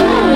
Woo!